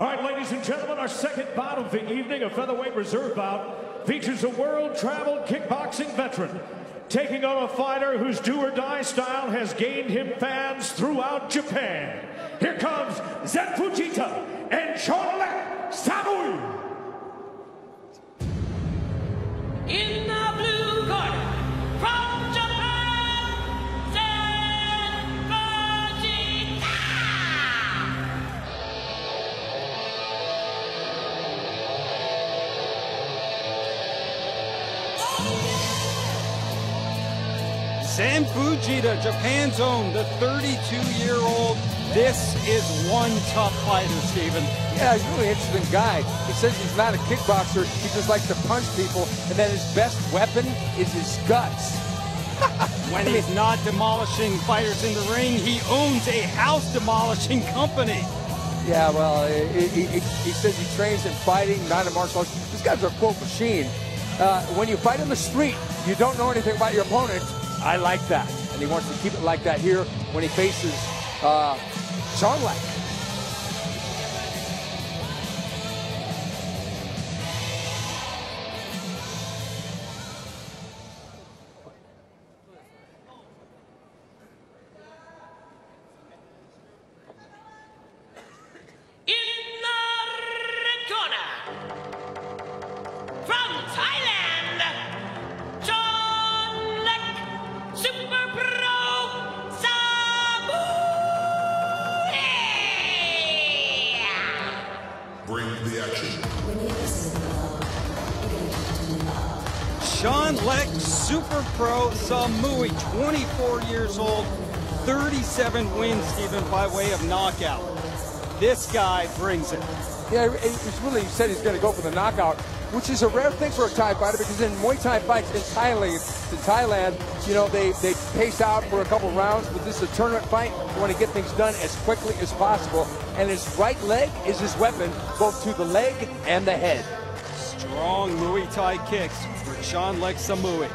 All right, ladies and gentlemen, our second bout of the evening, a featherweight reserve bout, features a world-traveled kickboxing veteran taking on a fighter whose do-or-die style has gained him fans throughout Japan. Here comes Zen Fujita and Chonlek Samui. In the Zen Fujita, Japan's own, the 32-year-old. This is one tough fighter, Steven. Yeah, he's a really interesting guy. He says he's not a kickboxer. He just likes to punch people, and then his best weapon is his guts. When he's not demolishing fighters in the ring, he owns a house demolishing company. Yeah, well, he, he, he, he says he trains in fighting, not in martial arts. This guy's a quote machine. Uh, when you fight in the street, you don't know anything about your opponent. I like that. And he wants to keep it like that here when he faces uh, Chonlek, Super Pro Samui, 24 years old, 37 wins, Steven, by way of knockout. This guy brings it. Yeah, he- he's really said he's going to go for the knockout, which is a rare thing for a Thai fighter because in Muay Thai fights in Thailand, in Thailand, you know, they, they pace out for a couple rounds, but this is a tournament fight. You want to get things done as quickly as possible. And his right leg is his weapon, both to the leg and the head. Strong Muay Thai kicks for Chonlek Samui.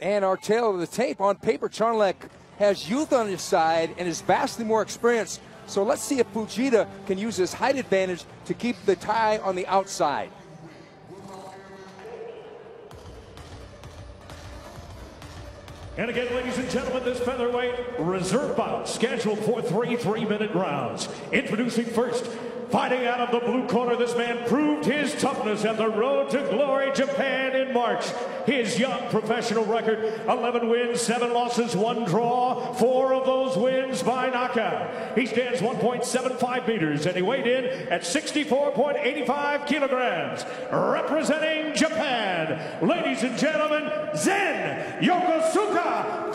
And our tail of the tape on paper, Chonlek has youth on his side and is vastly more experienced. So let's see if Fujita can use his height advantage to keep the tie on the outside. And again, ladies and gentlemen, this featherweight reserve bout scheduled for three three-minute rounds. Introducing first, fighting out of the blue corner, this man proved his toughness at the Road to Glory Japan in March. His young professional record, 11 wins, 7 losses, 1 draw, 4 of those wins by knockout. He stands 1.75 meters and he weighed in at 64.85 kilograms. Representing Japan, ladies and gentlemen, Zen Yokosuka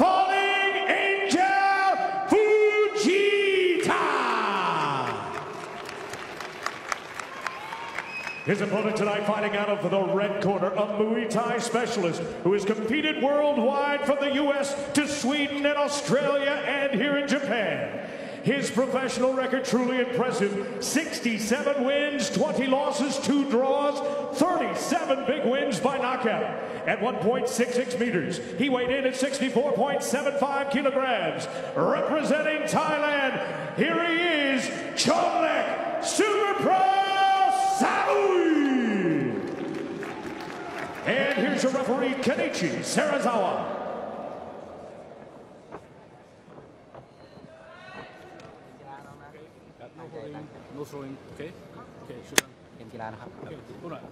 His opponent tonight fighting out of the red corner, a Muay Thai specialist who has competed worldwide from the U.S. to Sweden and Australia and here in Japan. His professional record truly impressive. 67 wins, 20 losses, 2 draws, 37 big wins by knockout. At 1.66 meters, he weighed in at 64.75 kilograms. Representing Thailand, here he is, Chonlek Super And here's your referee, Kenichi Sarazawa. No throwing. Okay. Okay. ชุดนั้น เกมกีฬานะครับ Okay. พูดหน่อย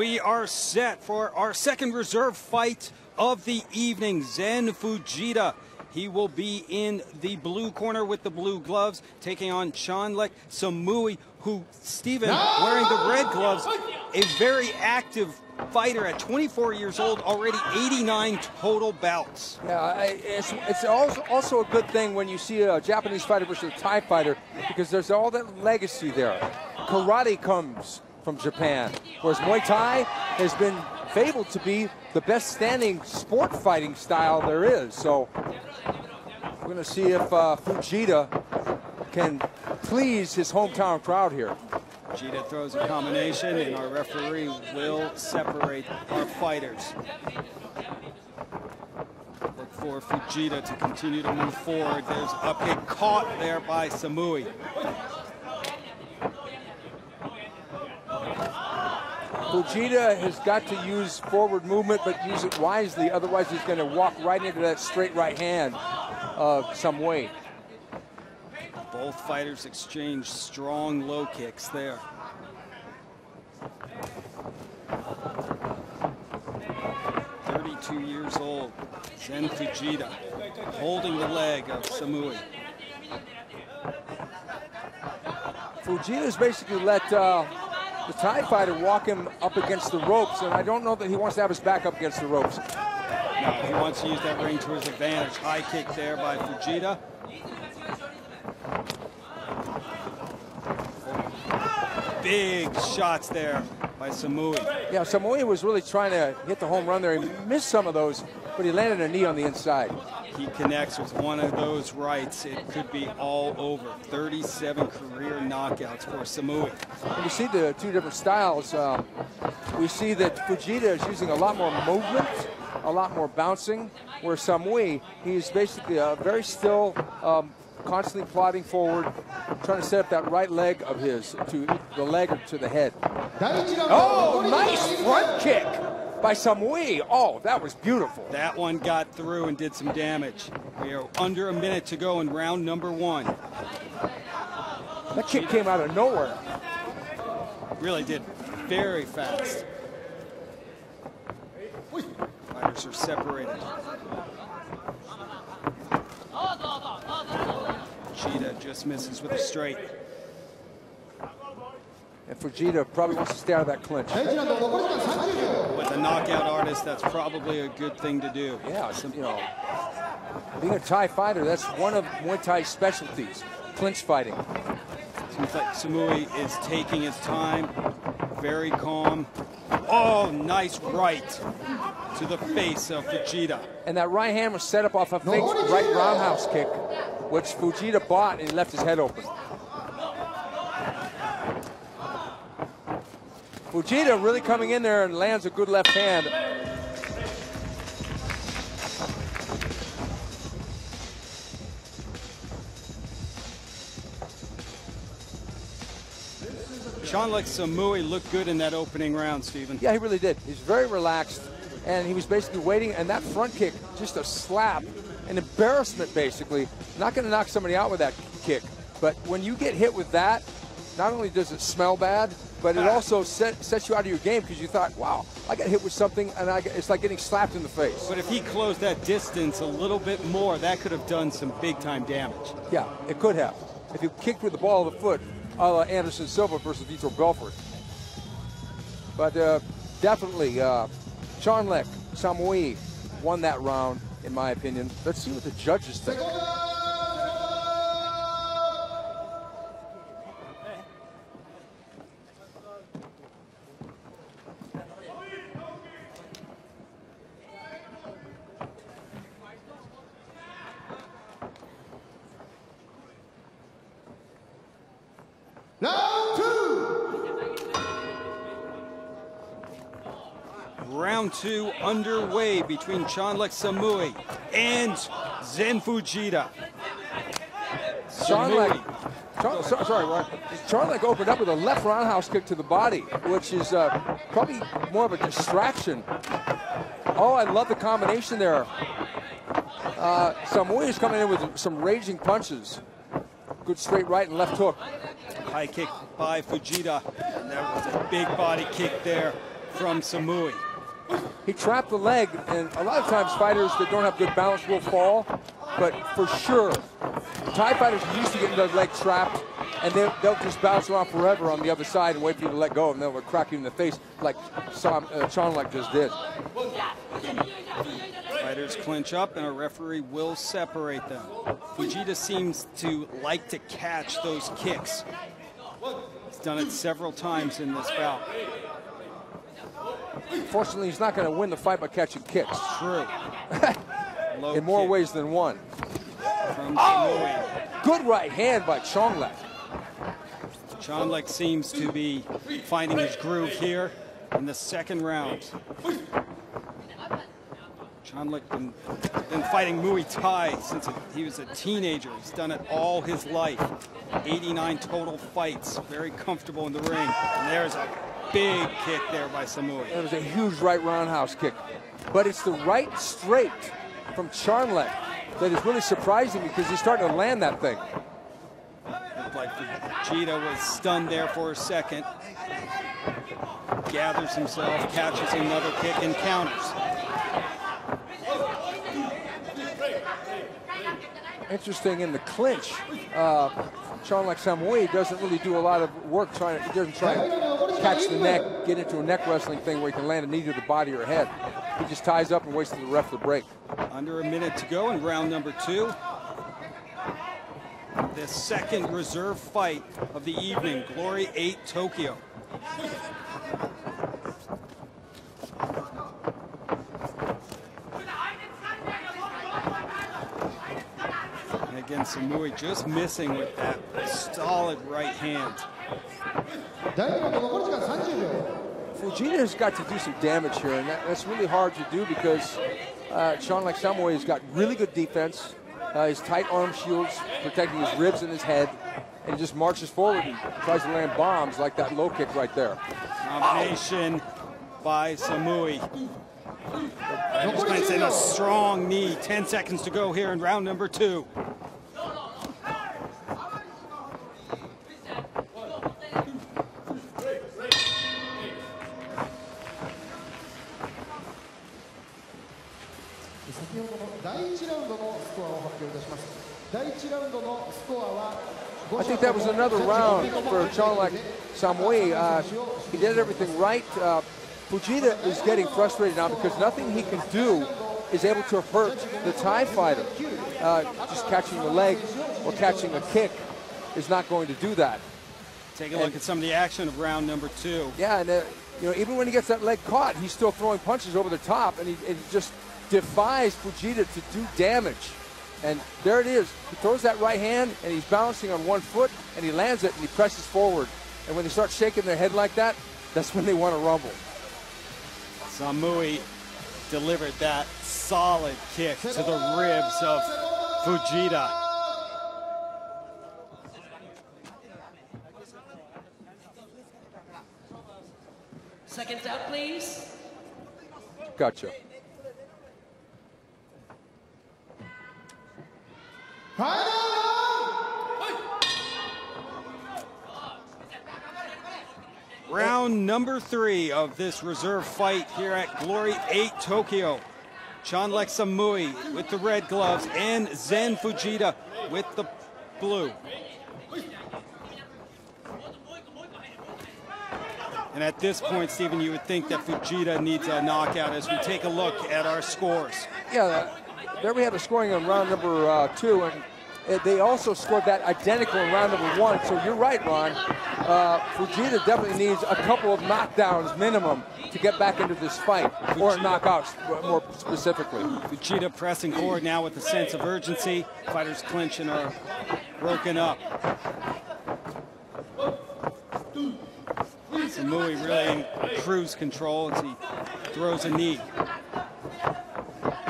We are set for our second reserve fight of the evening. Zen Fujita. he will be in the blue corner with the blue gloves, taking on Chonlek Samui, who, Steven, wearing the red gloves, a very active fighter at 24 years old, already 89 total bouts. Yeah, it's, it's also, also a good thing when you see a Japanese fighter versus a Thai fighter because there's all that legacy there. Karate comes from Japan, whereas Muay Thai has been fabled to be the best standing sport fighting style there is. So we're going to see if uh, Fujita can please his hometown crowd here. Fujita throws a combination, and our referee will separate our fighters. Look for Fujita to continue to move forward. There's a kick caught there by Samui. Fujita has got to use forward movement, but use it wisely. Otherwise, he's going to walk right into that straight right hand of some weight. Both fighters exchange strong low kicks there. Thirty-two years old, Zen Fujita, holding the leg of Samui. Fujita's basically let uh, the Thai fighter walk him up against the ropes, and I don't know that he wants to have his back up against the ropes. No, he wants to use that ring to his advantage. High kick there by Fujita. Big shots there by Samui. Yeah, Samui was really trying to hit the home run there. He missed some of those, but he landed a knee on the inside. He connects with one of those rights. It could be all over. 37 career knockouts for Samui. And you see the two different styles. Um, we see that Fujita is using a lot more movement, a lot more bouncing, where Samui, he's basically uh, very still, um, constantly plodding forward, trying to set up that right leg of his to the leg or to the head. Oh, nice front kick by some Samui. Oh, that was beautiful. That one got through and did some damage. We are under a minute to go in round number one. That kick came out of nowhere. Really did very fast. Fighters are separated. Cheetah just misses with a straight. And Fujita probably wants to stay out of that clinch. With a knockout artist, that's probably a good thing to do. Yeah, some, you know, being a Thai fighter, that's one of Muay Thai's specialties, clinch fighting. Seems like Samui is taking his time, very calm. Oh, nice right to the face of Fujita. And that right hand was set up off a fake right roundhouse kick, which Fujita bought and he left his head open. Fujita really coming in there and lands a good left hand. Chonlek Samui looked good in that opening round, Stephen. Yeah, he really did. He's very relaxed, and he was basically waiting. And that front kick, just a slap, an embarrassment, basically. Not going to knock somebody out with that kick, but when you get hit with that, not only does it smell bad, but it also set, sets you out of your game because you thought, wow, I got hit with something, and I, it's like getting slapped in the face. But if he closed that distance a little bit more, that could have done some big time damage. Yeah, it could have. If you kicked with the ball of the foot, a la Anderson Silva versus Vitor Belfort. But uh, definitely, uh, Chonlek, Samui won that round, in my opinion. Let's see what the judges think. Round two underway between Chonlek Samui and Zen Fujita. Leck, so- sorry, Leck opened up with a left roundhouse kick to the body, which is uh, probably more of a distraction. Oh, I love the combination there. Uh, Samui is coming in with some raging punches. Good straight right and left hook. High kick by Fujita. And that was a big body kick there from Samui. He trapped the leg, and a lot of times fighters that don't have good balance will fall. But for sure, Thai fighters used to getting their leg trapped, and they'll, they'll just bounce around forever on the other side and wait for you to let go, and they'll crack you in the face like Sam, uh, just did. Fighters clinch up and a referee will separate them. Fujita seems to like to catch those kicks. He's done it several times in this bout. Fortunately, he's not going to win the fight by catching kicks True. In more kick ways than one. From oh! Samui. Good right hand by Chonlek. Chonlek seems to be finding his groove here in the second round. Chonlek been, been fighting Muay Thai since he was a teenager. He's done it all his life. 89 total fights, very comfortable in the ring. And there's a big kick there by Samui. It was a huge right roundhouse kick. But it's the right straight from Chonlek that is really surprising because he's starting to land that thing. Looked like Fujita was stunned there for a second. Gathers himself, catches another kick, and counters. Interesting in the clinch. Uh, Chonlek Samui doesn't really do a lot of work trying to, he doesn't try to catch the neck, get into a neck wrestling thing where he can land knee to the body or head. He just ties up and waits for the ref to break. Under a minute to go in round number two. The second reserve fight of the evening, Glory 8 Tokyo. And again, Samui just missing with that solid right hand. Fujita's got to do some damage here, and that, that's really hard to do because uh, Chonlek has got really good defense. Uh, his tight arm shields protecting his ribs and his head, and he just marches forward and tries to land bombs like that low kick right there. Combination by Samui. It's in a strong knee. Ten seconds to go here in round number two. Another round for Chonlek Samui. Uh, he did everything right. Uh, Fujita is getting frustrated now because nothing he can do is able to hurt the Thai fighter. Uh, just catching the leg or catching a kick is not going to do that. Take a look at some of the action of round number two. Yeah, and uh, you know, even when he gets that leg caught, he's still throwing punches over the top, and he, and he just defies Fujita to do damage. And there it is. He throws that right hand, and he's balancing on one foot, and he lands it, and he presses forward. And when they start shaking their head like that, that's when they want to rumble. Samui delivered that solid kick to the ribs of Fujita. Second out, please. Gotcha. Round number three of this reserve fight here at Glory 8 Tokyo. Chonlek Samui with the red gloves and Zen Fujita with the blue. And at this point, Stephen, you would think that Fujita needs a knockout as we take a look at our scores. Yeah, there we have a scoring on round number uh, two, and they also scored that identical in round number one. So you're right, Ron. Uh, Fujita definitely needs a couple of knockdowns minimum to get back into this fight, or knockouts more specifically. Fujita pressing forward now with a sense of urgency. Fighters clinch and are broken up. Samui really in cruise control as he throws a knee.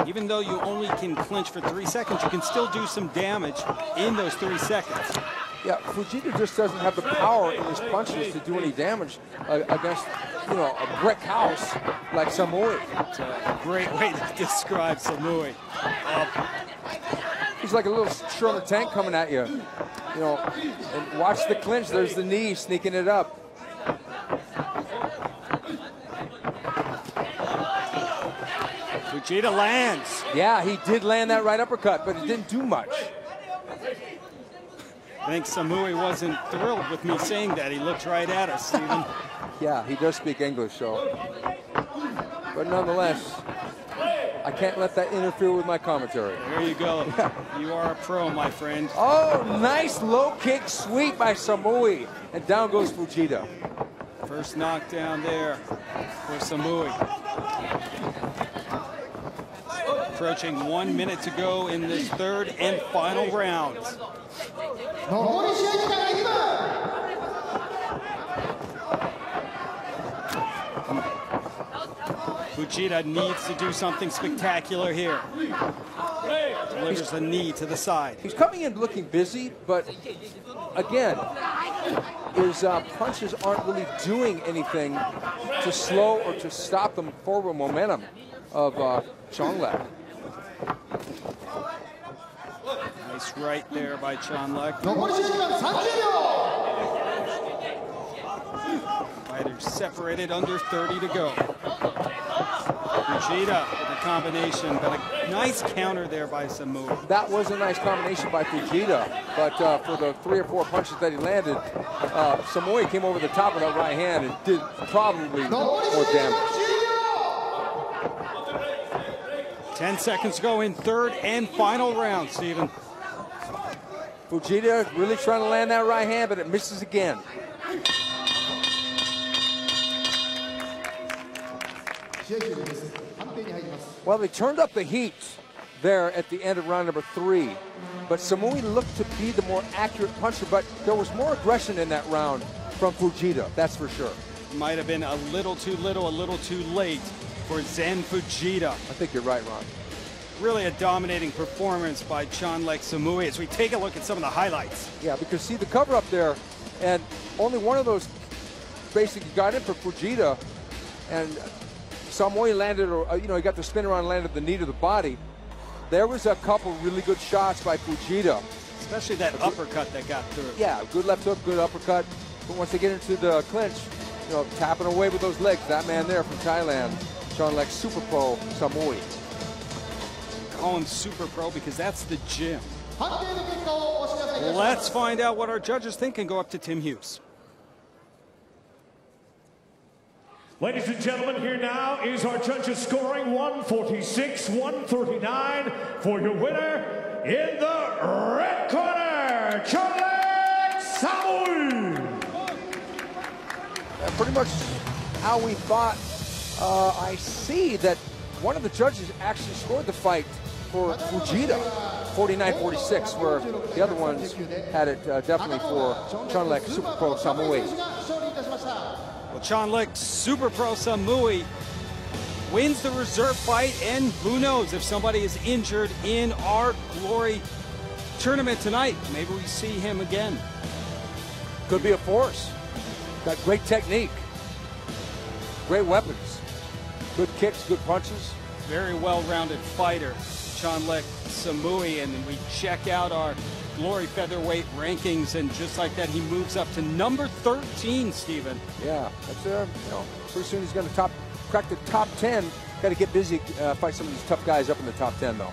Even though you only can clinch for three seconds, you can still do some damage in those three seconds. Yeah, Fujita just doesn't have the power in his punches to do any damage uh, against, you know, a brick house like Samui. It's a great way to describe Samui. He's like a little Sherman tank coming at you. You know, and watch the clinch. There's the knee sneaking it up. Fujita lands. Yeah, he did land that right uppercut, but it didn't do much. I think Samui wasn't thrilled with me saying that. He looked right at us, Stephen. Yeah, he does speak English, so. But nonetheless, I can't let that interfere with my commentary. There you go. You are a pro, my friend. Oh, nice low kick sweep by Samui. And down goes Fujita. First knockdown there for Samui approaching one minute to go in this third and final round. Fujita needs to do something spectacular here. Delivers a knee to the side. He's coming in looking busy, but again, his uh, punches aren't really doing anything to slow or to stop the forward momentum of uh, Chonlek. right there by Chonlek. Fighters separated under 30 to go. Fujita with a combination, but a nice counter there by Samu. That was a nice combination by Fujita, but uh, for the three or four punches that he landed, uh, Samui came over the top of that right hand and did probably more damage. 10 seconds to go in third and final round, Stephen. Fujita really trying to land that right hand, but it misses again. Well, they turned up the heat there at the end of round number three, but Samui looked to be the more accurate puncher, but there was more aggression in that round from Fujita, that's for sure. Might have been a little too little, a little too late for Zen Fujita. I think you're right, Ron. Really a dominating performance by Chonlek Samui as we take a look at some of the highlights. Yeah, because see the cover up there, and only one of those basically got in for Fujita, and Samui landed, or you know, he got the spin around, and landed the knee to the body. There was a couple really good shots by Fujita. Especially that uppercut that got through. Yeah, good left hook, good uppercut. But once they get into the clinch, you know, tapping away with those legs. That man there from Thailand, Sean Lex Super Pro Samui on Super Pro because that's the gym. Let's find out what our judges think and go up to Tim Hughes. Ladies and gentlemen, here now is our judges scoring 146, 139 for your winner in the red corner, Cholek Saul. Pretty much how we thought. Uh, I see that one of the judges actually scored the fight for Fujita, 49-46, where the other ones had it uh, definitely for Chonlek Super Pro Samui. Well, Chonlek Super Pro Samui wins the reserve fight, and who knows if somebody is injured in our glory tournament tonight, maybe we see him again. Could be a force. Got great technique, great weapons, good kicks, good punches. Very well-rounded fighter. Chonlek Samui, and we check out our glory featherweight rankings, and just like that, he moves up to number 13, Stephen. Yeah, that's uh, you know, pretty soon he's going to top crack the top 10. Got to get busy, uh, fight some of these tough guys up in the top 10 though.